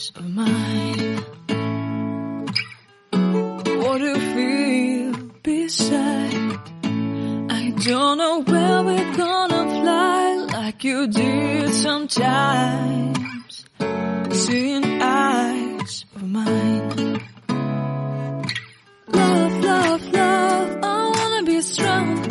dreams of mine. What do you feel beside? I don't know where we're gonna fly like you did sometimes. Seeing eyes of mine. Love, love, love, I wanna be strong.